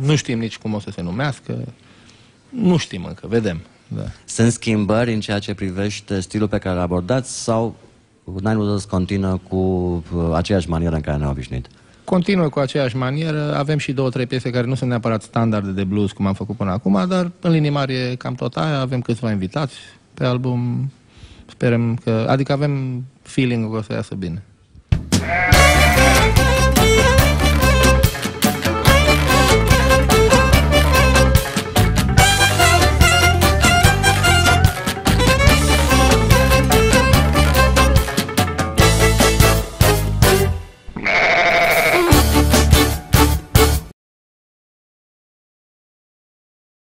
Nu știm nici cum o să se numească. Nu știm încă, vedem. Da. Sunt schimbări în ceea ce privește stilul pe care l abordați sau Nine Wheels continuă cu uh, aceeași manieră în care ne-am obișnuit? Continuă cu aceeași manieră. Avem și două, trei piese care nu sunt neapărat standarde de blues, cum am făcut până acum, dar în linii mari e cam tot aia. Avem câțiva invitați pe album. Sperăm că... Adică avem feeling că o să iasă bine.